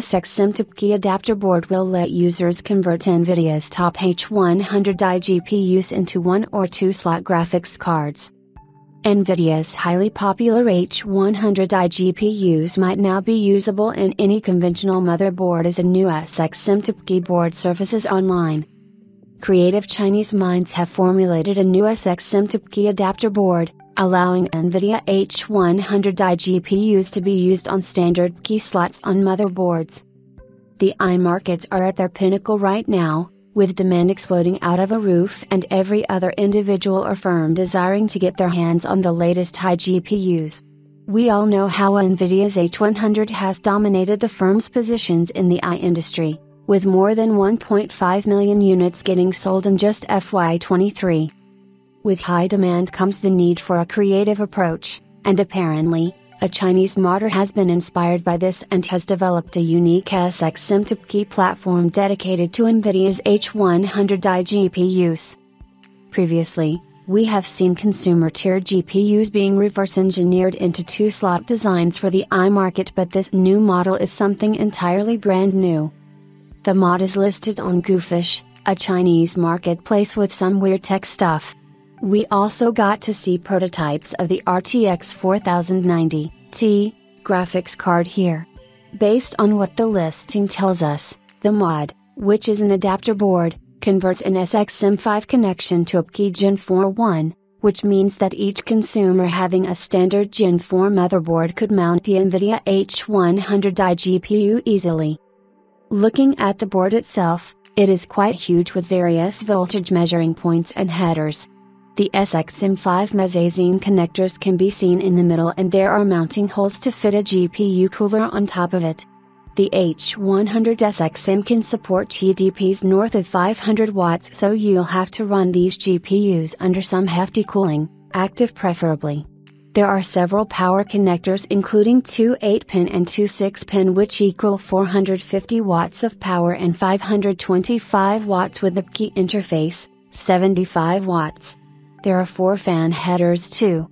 SX SIMTOP adapter board will let users convert NVIDIA's top H100 AI GPUs into one or two slot graphics cards. NVIDIA's highly popular H100 AI GPUs might now be usable in any conventional motherboard as a new SX SIMTOP board surfaces online. Creative Chinese minds have formulated a new SX SIMTOP adapter board, allowing NVIDIA H100 AI GPUs to be used on standard PCIe slots on motherboards. The AI markets are at their pinnacle right now, with demand exploding out of a roof and every other individual or firm desiring to get their hands on the latest high GPUs. We all know how NVIDIA's H100 has dominated the firm's positions in the AI industry, with more than 1.5 million units getting sold in just FY23. With high demand comes the need for a creative approach, and apparently, a Chinese modder has been inspired by this and has developed a unique SX SIMTOP platform dedicated to NVIDIA's H100 AI GPUs. Previously, we have seen consumer tier GPUs being reverse engineered into two slot designs for the AI market, but this new model is something entirely brand new. The mod is listed on Goofish, a Chinese marketplace with some weird tech stuff. We also got to see prototypes of the RTX 4090 Ti graphics card here. Based on what the listing tells us, the mod, which is an adapter board, converts an SXM5 connection to a PCIe Gen 4 1, which means that each consumer having a standard Gen 4 motherboard could mount the NVIDIA H100 AI GPU easily. Looking at the board itself, it is quite huge with various voltage measuring points and headers, the SXM5 Mezzanine connectors can be seen in the middle and there are mounting holes to fit a GPU cooler on top of it. The H100 SXM can support TDPs north of 500 watts so you'll have to run these GPUs under some hefty cooling, active preferably. There are several power connectors including two 8-pin and two 6-pin which equal 450 watts of power and 525 watts with the PCIe interface, 75 watts. There are four fan headers too.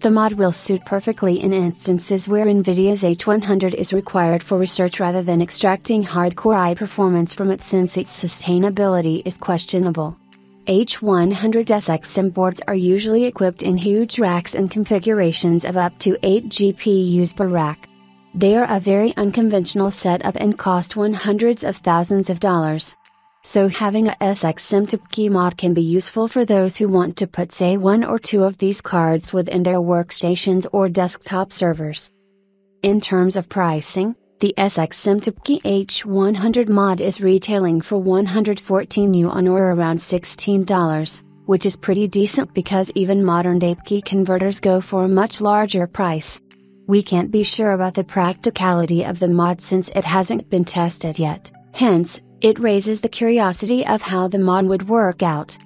The mod will suit perfectly in instances where NVIDIA's H100 is required for research rather than extracting hardcore AI performance from it since its sustainability is questionable. H100 SXM boards are usually equipped in huge racks and configurations of up to 8 GPUs per rack. They are a very unconventional setup and cost one hundreds of thousands of dollars. So having a SXM to PCIe mod can be useful for those who want to put say one or two of these cards within their workstations or desktop servers. In terms of pricing, the SXM to PCIe H100 mod is retailing for 114 yuan or around $16, which is pretty decent because even modern day PCIe converters go for a much larger price. We can't be sure about the practicality of the mod since it hasn't been tested yet, hence, it raises the curiosity of how the mod would work out.